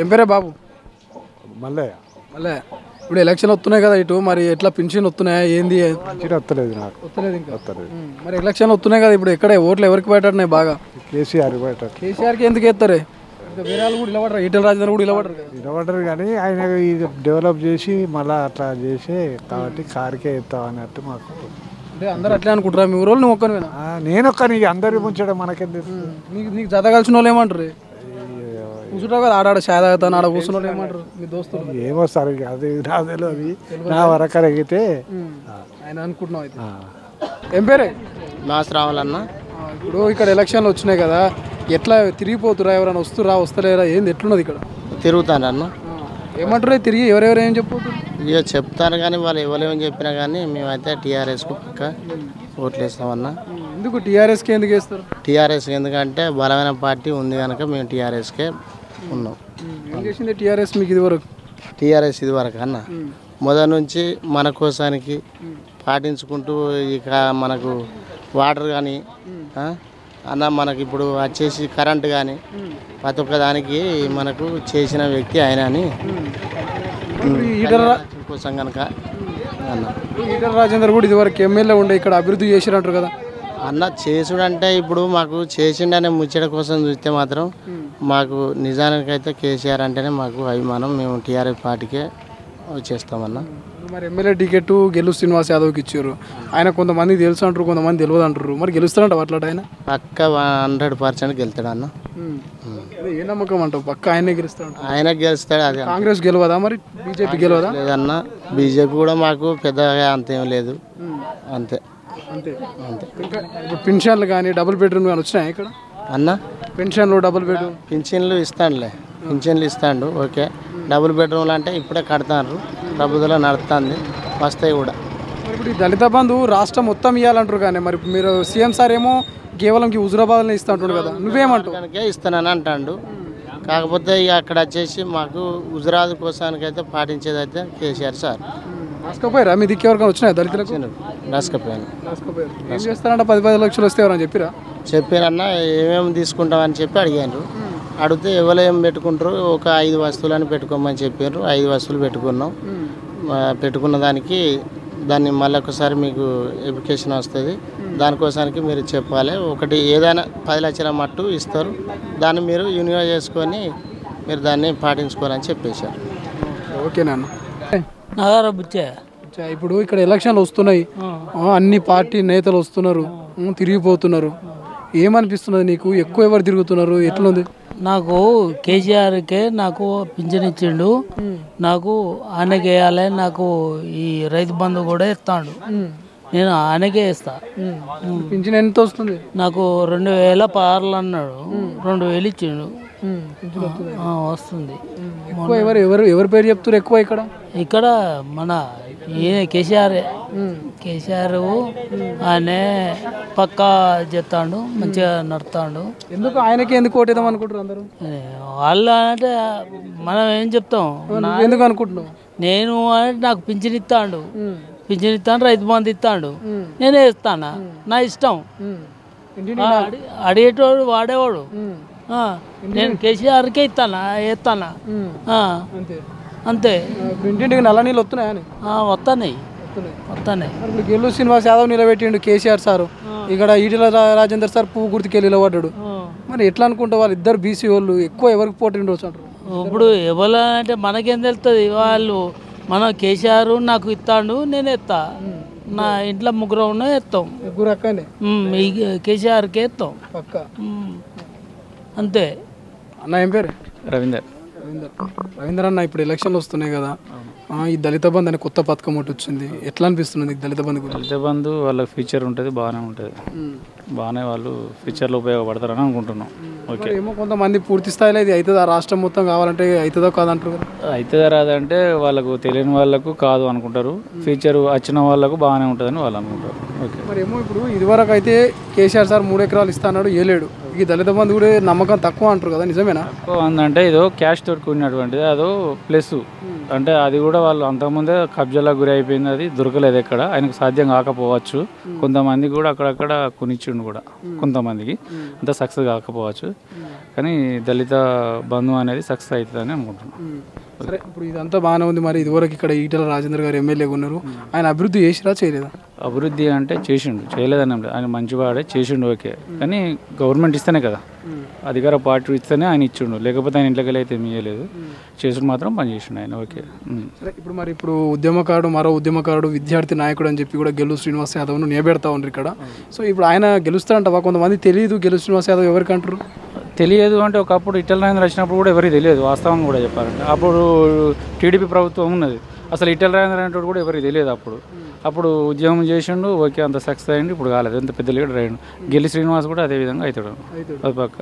ఏం పేరే బాబు? మళ్ళీ మళ్ళీ ఇప్పుడు ఎలక్షన్ వస్తున్నాయి కదా ఇటు మరి ఎట్లా పింఛన్ వస్తున్నాయా ఏంది? వస్తలేదు నాకు. వస్తలేదు ఇంకా? వస్తలేదు. మరి ఎలక్షన్ వస్తున్నాయి కదా ఇప్పుడు ఎక్కడ ఓట్లు ఎవరికి పెట్టారు బాగా? కేసీఆర్ బయట కేసీఆర్కి ఎందుకు ఇంకా వేరే వాళ్ళు కూడా ఇలవడరు ఈటల కూడా ఇలవడరు కానీ ఆయన ఇది డెవలప్ చేసి మళ్ళీ అట్లా చేసి కాబట్టి కారుకే ఎత్తాం అన్నట్టు మాకు. అంటే అందరు అట్లే అనుకుంటారా మీ ఊరోళ్ళు నువ్వు ఒక్కనివేనా? నేను ఒక్క నీకు అందరి ముంచడం మనకెందుకు? నీకు నీకు జత కలిసిన వాళ్ళు ఏమంటారు? కూర్చుంటావు కదా ఆడాడ షాయ్ తాగుతాను ఆడ కూర్చున్న వాళ్ళు ఏమంటారు మీ దోస్తులు? ఏమొస్తారు ఇక అది నా తెలియదు నా వరకు అడిగితే ఆయన అనుకుంటున్నావు అయితే. ఏం పేరే? మాస్ రావాలన్నా. ఇప్పుడు ఇక్కడ ఎలక్షన్లు వచ్చినాయి కదా ఎట్లా తిరిగిపోతురా ఎవరైనా వస్తురా వస్తలేరా ఏంది ఎట్లున్నది ఇక్కడ? తిరుగుతానన్న ఆ, ఏమంటారు తిరిగి ఎవరెవరు ఏం చెప్పబోతున్నారు ఇక చెప్తారు కానీ వాళ్ళు ఎవరేమని చెప్పినా కానీ మేమైతే టీఆర్ఎస్కు పక్క ఓట్లు వేస్తామన్నా ఎందుకు టీఆర్ఎస్కి ఎందుకు వేస్తారు? టీఆర్ఎస్ ఎందుకంటే బలమైన పార్టీ ఉంది కనుక మేము టీఆర్ఎస్కే ఉన్నాం. ఉమ్, ఏం చేసింది టీఆర్ఎస్ మీకు ఇది వరకు టీఆర్ఎస్ ఇది వరకు అన్న మొదటి నుంచి మన కోసానికి పాటించుకుంటూ ఇక మనకు వాటర్ కానీ అన్న మనకి ఇప్పుడు వచ్చేసి కరెంట్ కానీ ప్రతి ఒక్క దానికి మనకు చేసిన వ్యక్తి ఆయన అని కోసం కనుక అన్న. ఈటల రాజేందర్ కూడా ఇది వరకు ఎమ్మెల్యే ఉండే ఇక్కడ అభివృద్ధి చేసిరంటారు కదా? అన్న చేసుడంటే ఇప్పుడు మాకు చేసిండనే ముచ్చట కోసం చూస్తే మాత్రం మాకు నిజానికైతే కేసీఆర్ అంటేనే మాకు అభిమానం. మేము టీఆర్ఎస్ పార్టీకే వచ్చేస్తామన్న ఇప్పుడు మరి ఎమ్మెల్యే టికెట్ గెలు శ్రీనివాస్ యాదవ్కి ఇచ్చారు. ఆయన కొంతమందికి తెలుసు అంటారు కొంతమంది తెలియదు అంటారు మరి గెలుస్తారంట అట్లా ఆయన? పక్క హండ్రెడ్ పర్సెంట్ గెలుతాడు అన్న ఏ నమ్మకం అంటావు? పక్క ఆయనే గెలుస్తాడు ఆయన గెలుస్తాడు అది కాంగ్రెస్ గెలవదా మరి? బీజేపీ గెలవదా? లేదన్న. బీజేపీ కూడా మాకు పెద్దగా అంతేం లేదు. అంతే. అంతే. అంతే. ఇంకా ఇప్పుడు పెన్షన్లు కానీ డబుల్ బెడ్రూమ్ కానీ వచ్చినాయి ఇక్కడ? అన్న? పెన్షన్లు డబుల్ బెడ్రూమ్ పింఛన్లు ఇస్తాడులే పింఛన్లు ఇస్తాడు ఓకే. డబుల్ బెడ్రూమ్లు అంటే ఇప్పుడే కడతారు ప్రభుత్వంలో నడుస్తుంది వస్తాయి కూడా. ఇప్పుడు ఈ దళిత బంధు రాష్ట్రం మొత్తం ఇవ్వాలంటారు కానీ మరి మీరు సీఎం సార్ ఏమో కేవలం హుజురాబాద్లో ఇస్తా అంటాడు కదా. నువ్వేమంటావు? కనుకే ఇస్తానని అంటాడు. కాకపోతే ఇక అక్కడ వచ్చేసి మాకు గుజరాత్ కోసానికైతే పాటించేది అయితే కేసీఆర్ సార్. రాసుకపోయారా? మీ దిక్కు ఎవరికైనా వచ్చినాయి దళితులకు? రాసుకపోయాను. రాసుకపోయారు. ఏం చేస్తారంట? పది పది లక్షలు వస్తే ఎవరని చెప్పిరా? చెప్పారన్న ఏమేమి తీసుకుంటామని చెప్పి అడిగారు. అడిగితే ఎవరు ఏం పెట్టుకుంటారు? ఒక ఐదు వస్తువులని పెట్టుకోమని చెప్పారు. ఐదు వస్తువులు పెట్టుకున్నాం. పెట్టుకున్న దానికి దాన్ని మళ్ళీ ఒకసారి మీకు ఎడ్యుకేషన్ వస్తుంది. దానికోసానికి మీరు చెప్పాలి. ఒకటి ఏదైనా పది లక్షల మట్టు ఇస్తారు. దాన్ని మీరు యూనియన్ చేసుకొని మీరు దాన్ని పాటించుకోవాలని చెప్పేశారు. ఓకే నాన్న. నగర బుచ్చే. చా, ఇప్పుడు ఇక్కడ ఎలక్షన్లు వస్తున్నాయి. అన్ని పార్టీ నేతలు వస్తున్నారు. తిరిగిపోతున్నారు. ఏమనిపిస్తున్నది నీకు? ఎక్కువ ఎవరు తిరుగుతున్నారు? ఎట్లుంది? నాకు కేసీఆర్కే నాకు పింఛన్ ఇచ్చిండు. నాకు ఆయనకి వేయాలి నాకు ఈ రైతు బంధు కూడా ఇస్తాడు నేను ఆయనకే ఇస్తా పింఛన్ ఎంత వస్తుంది? నాకు రెండు వేల పదహారులు అన్నాడు. రెండు వేలు ఇచ్చిండు. వస్తుంది? ఎక్కువ ఎవరు ఎవరు ఎవరి పేరు చెప్తారు ఎక్కువ ఇక్కడ? ఇక్కడ మన ఈయన కేసీఆర్ కేసీఆర్ ఆయనే పక్కా చెప్తాడు మంచిగా నడుతాడు. ఎందుకు ఆయనకి ఎందుకు ఓటేద్దాం అనుకుంటారు అందరూ? వాళ్ళు అంటే మనం ఏం చెప్తాం? ఎందుకు అనుకుంటున్నావు? నేను అంటే నాకు పింఛన్ ఇస్తాడు. పింఛన్ ఇస్తాను రైతు బంధు ఇస్తాడు. నేనే ఇస్తానా? నా ఇష్టం. అడిగేటోడు వాడేవాడు. నేను కేసీఆర్కే ఇస్తానా? ఇస్తానా అంతే. అంతే. ఇంటింటికి నల్ల నీళ్ళు వస్తున్నాయా వస్తాయి వస్తున్నాయి. వస్తాయి మరి ఇప్పుడు గెల్లు శ్రీనివాస్ యాదవ్ నిలబెట్టిండు కేసీఆర్ సారు. ఇక్కడ ఈటల రా- రాజేందర్ సార్ పువ్వు గుర్తుకెళ్ళి నిలబడ్డాడు. మరి ఎట్లా అనుకుంటా వాళ్ళు ఇద్దరు బీసీ వాళ్ళు ఎక్కువ ఎవరికి పోటీ వచ్చి అంటారు? ఇప్పుడు ఎవరు అంటే మనకేం తెలుస్తుంది వాళ్ళు మనం కేసీఆర్ నాకు ఇస్తాడు నేను ఎత్తా. నా ఇంట్లో ముగ్గురు ఉన్నా ఎత్తాం. ముగ్గురు అక్కనే? కేసీఆర్కే ఎత్తాం. పక్క? అంతే. అన్న ఏం పేరు? రవీందర్. రవీందర్ అన్న ఇప్పుడు ఎలక్షన్లు వస్తున్నాయి కదా. ఈ దళిత బంధు అనే కొత్త పథకం ఒకటి వచ్చింది. ఎట్లా అనిపిస్తుంది దళిత బంధు దళిత బంధు వాళ్ళకి ఫ్యూచర్ ఉంటుంది బాగానే ఉంటుంది. బాగానే వాళ్ళు ఫ్యూచర్లో ఉపయోగపడతారని అనుకుంటున్నాం. ఓకే. ఏమో కొంతమంది పూర్తి స్థాయిలో ఇది అవుతుందా? రాష్ట్రం మొత్తం కావాలంటే అవుతుందో కాదంటారు కదా. అవుతుందా రాదంటే వాళ్ళకు తెలియని వాళ్ళకు కాదు అనుకుంటారు. ఫ్యూచర్ వచ్చిన వాళ్ళకు బాగానే ఉంటుందని వాళ్ళు అనుకుంటారు. ఓకే. మరి ఏమో ఇప్పుడు ఇదివరకు అయితే కేసీఆర్ సార్ మూడు ఎకరాలు ఇస్తా అన్నాడు ఏలేడు. ఈ దళిత బంధు కూడా నమ్మకం తక్కువ అంటారు కదా నిజమేనా? ఎక్కువ ఉందంటే ఇదో క్యాష్ తోటి కూడినటువంటిది అదో ప్లస్. అంటే అది కూడా వాళ్ళు అంతకుముందే కబ్జాలకు గురి అయిపోయింది అది దొరకలేదు ఎక్కడ ఆయనకు సాధ్యం కాకపోవచ్చు. కొంతమంది కూడా అక్కడక్కడ కొనిచ్చిండు కూడా కొంతమందికి. అంత సక్సెస్ కాకపోవచ్చు. కానీ దళిత బంధు అనేది సక్సెస్ అవుతుందని అనుకుంటున్నాను సరే ఇప్పుడు ఇదంతా బాగానే ఉంది. మరి ఇదివరకు ఇక్కడ ఈటల రాజేందర్ గారు ఎమ్మెల్యేగా ఉన్నారు. ఆయన అభివృద్ధి చేసిరా చేయలేదా? అభివృద్ధి అంటే చేసిండు చేయలేదని. ఆయన మంచివాడే చేసిండు ఓకే. కానీ గవర్నమెంట్ ఇస్తేనే కదా. అధికార పార్టీ ఇస్తేనే ఆయన ఇచ్చిండు. లేకపోతే ఆయన ఇంట్లోకి అయితే ఏమి ఇవ్వలేదు చేసుడు మాత్రం పని చేసిండు ఆయన ఓకే. సరే ఇప్పుడు మరి ఇప్పుడు ఉద్యమకారుడు మరో ఉద్యమకారుడు విద్యార్థి నాయకుడు అని చెప్పి కూడా గెలు శ్రీనివాస్ యాదవ్ను నిలబెడతా ఉన్నారు ఇక్కడ. సో ఇప్పుడు ఆయన గెలుస్తారంటవా కొంతమంది తెలియదు గెలు శ్రీనివాస్ యాదవ్ ఎవరికి అంటారు తెలియదు అంటే ఒకప్పుడు ఇటల్ రాజేంద్ర వచ్చినప్పుడు కూడా ఎవరికి తెలియదు వాస్తవం కూడా చెప్పాలంటే. అప్పుడు టీడీపీ ప్రభుత్వం ఉన్నది. అసలు ఇటల్ రాజేంద్ర అనేటోడు కూడా ఎవరికి తెలియదు అప్పుడు. అప్పుడు ఉద్యమం చేసిండు ఓకే అంత సక్సెస్ అయ్యిండు ఇప్పుడు కాలేదు. ఎంత పెద్ద లీడర్ అయ్యిండు. గెలి శ్రీనివాస్ కూడా అదే విధంగా అవుతాడు అది పక్క.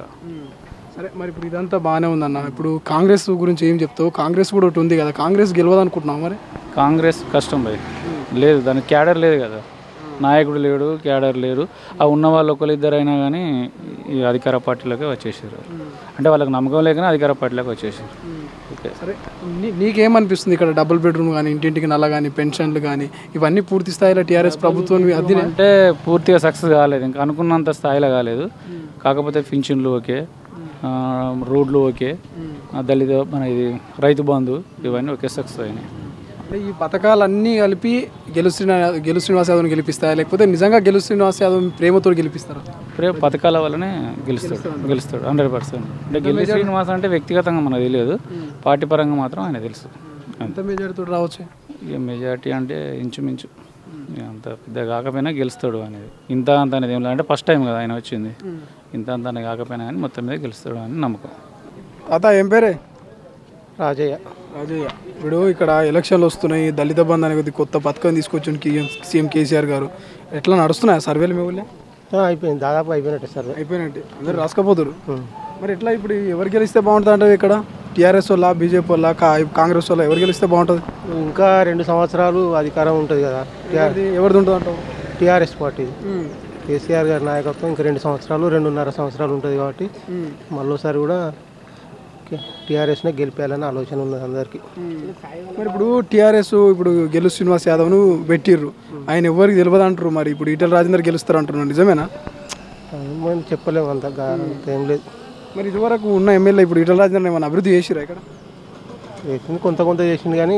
సరే మరి ఇప్పుడు ఇదంతా బాగానే ఉందన్న. ఇప్పుడు కాంగ్రెస్ గురించి ఏం చెప్తావు? కాంగ్రెస్ కూడా ఒకటి ఉంది కదా. కాంగ్రెస్ గెలవదనుకుంటున్నావు మరి? కాంగ్రెస్ కష్టం భయ్. లేదు దానికి క్యాడర్ లేదు కదా. నాయకుడు లేడు క్యాడర్ లేరు. ఆ ఉన్న వాళ్ళు ఒకరిద్దరు అయినా కానీ ఈ అధికార పార్టీలోకి వచ్చేసారు. అంటే వాళ్ళకి నమ్మకం లేకనే అధికార పార్టీలోకి వచ్చేసారు. ఓకే. సరే నీకేమనిపిస్తుంది ఇక్కడ డబుల్ బెడ్రూమ్ కానీ ఇంటింటికి నల్ల కానీ పెన్షన్లు కానీ ఇవన్నీ పూర్తి స్థాయిలో టీఆర్ఎస్ ప్రభుత్వం అంటే పూర్తిగా సక్సెస్ కాలేదు. ఇంకా అనుకున్నంత స్థాయిలో కాలేదు. కాకపోతే పింఛన్లు ఓకే రోడ్లు ఓకే దళిత మన ఇది రైతు బంధు ఇవన్నీ ఒకే సక్సెస్ అయినాయి. అంటే ఈ పథకాలన్నీ కలిపి గెలు గెలు శ్రీనివాస్ యాదవ్ని గెలిపిస్తాయా? లేకపోతే నిజంగా గెలు శ్రీనివాస్ యాదవ్ ప్రేమతో గెలిపిస్తారా? రే పథకాల వల్లనే గెలుస్తాడు. గెలుస్తాడు. Hundred percent. అంటే గెలి శ్రీనివాస్ అంటే వ్యక్తిగతంగా మనకు తెలియదు. పార్టీ పరంగా మాత్రం ఆయన తెలుసు. ఎంత మెజారిటీ రావచ్చు? ఇక మెజారిటీ అంటే ఇంచుమించు. అంత పెద్ద కాకపోయినా గెలుస్తాడు అనేది ఇంత అంత అనేది ఏం లేదు. అంటే ఫస్ట్ టైం కదా ఆయన వచ్చింది. ఇంత అంత కాకపోయినా కానీ మొత్తం మీద గెలుస్తాడు అని నమ్మకం. తాత ఏం పేరే? రాజయ్య. రాజయ్య ఇప్పుడు ఇక్కడ ఎలక్షన్లు వస్తున్నాయి. దళిత బంధు అనేది కొత్త పథకం తీసుకొచ్చిన సీఎం సీఎం కేసీఆర్ గారు. ఎట్లా నడుస్తున్నాయి సర్వేలు మీ ఊళ్ళో? అయిపోయింది. దాదాపు అయిపోయినట్టు సార్ అయిపోయినట్టు. అందరు రాసుకపోతారు మరి ఎట్లా ఇప్పుడు ఎవరు గెలిస్తే బాగుంటుంది అంటే ఇక్కడ? టీఆర్ఎస్ వాళ్ళ బీజేపీ కా- కాంగ్రెస్ వాళ్ళ ఎవరు గెలిస్తే బాగుంటుంది? ఇంకా రెండు సంవత్సరాలు అధికారం ఉంటుంది కదా. ఎవరిది ఎవరిది ఉంటుంది అంటావు టీఆర్ఎస్ పార్టీ కేసీఆర్ గారి నాయకత్వం ఇంకా రెండు సంవత్సరాలు రెండున్నర సంవత్సరాలు ఉంటుంది కాబట్టి మళ్ళీసారి కూడా టీఆర్ఎస్నే గెలిపేయాలని ఆలోచన ఉన్నది అందరికీ. మరి ఇప్పుడు టీఆర్ఎస్ ఇప్పుడు గెలు శ్రీనివాస్ యాదవ్ను పెట్టిర్రు. ఆయన ఎవరికి తెలియదు అంటారు మరి? ఇప్పుడు ఈటల రాజేందర్ గెలుస్తారు అంటున్నారు నిజమేనా? మనం చెప్పలేము అంత ఏం లేదు. మరి ఇదివరకు ఉన్న ఎమ్మెల్యే ఇప్పుడు ఈటల రాజేందర్ ఏమైనా అభివృద్ధి చేసిరా ఇక్కడ? చేసింది కొంత కొంత చేసింది కానీ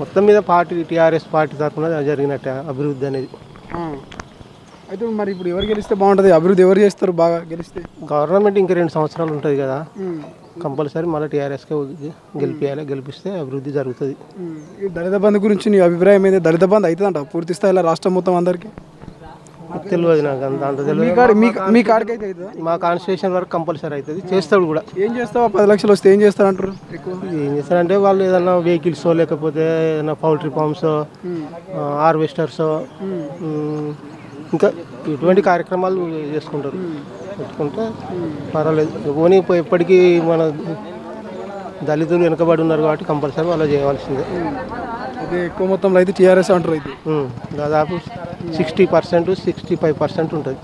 మొత్తం మీద పార్టీ టీఆర్ఎస్ పార్టీ తరఫున జరిగినట్టు అభివృద్ధి అనేది. అయితే మరి ఇప్పుడు ఎవరు గెలిస్తే బాగుంటుంది? అభివృద్ధి ఎవరు చేస్తారు బాగా గెలిస్తే? గవర్నమెంట్ ఇంకా రెండు సంవత్సరాలు ఉంటుంది కదా. కంపల్సరీ మళ్ళీ టీఆర్ఎస్కే గెలిపించాలి గెలిపిస్తే అభివృద్ధి జరుగుతుంది. ఈ దళిత బంధు గురించి నీ అభిప్రాయం ఏంది? దళిత బంధు అవుతుందంట పూర్తి స్థాయిలో రాష్ట్రం మొత్తం అందరికి? తెలియదు నాకు అంత అంత మీ తెలియదు మీ కాడికి అయితే మా కాన్స్టిట్యూషన్ వరకు కంపల్సరీ అవుతుంది చేస్తాడు కూడా. ఏం చేస్తావా? పది లక్షలు వస్తే ఏం చేస్తారు అంటారు ఎక్కువ? ఏం చేస్తారంటే వాళ్ళు ఏదైనా వెహికల్స్ లేకపోతే ఏదైనా పౌల్ట్రీ ఫార్మ్స్ హార్వెస్టర్స్ ఇంకా ఇటువంటి కార్యక్రమాలు చేసుకుంటారు పెట్టుకుంటే పర్వాలేదు. పోనీ ఎప్పటికీ మన దళితులు వెనుకబడి ఉన్నారు కాబట్టి కంపల్సరీ వాళ్ళు చేయవలసిందే. అయితే ఎక్కువ మొత్తంలో అయితే టీఆర్ఎస్ అంటారు అయితే. దాదాపు sixty percent sixty five percent ఉంటుంది.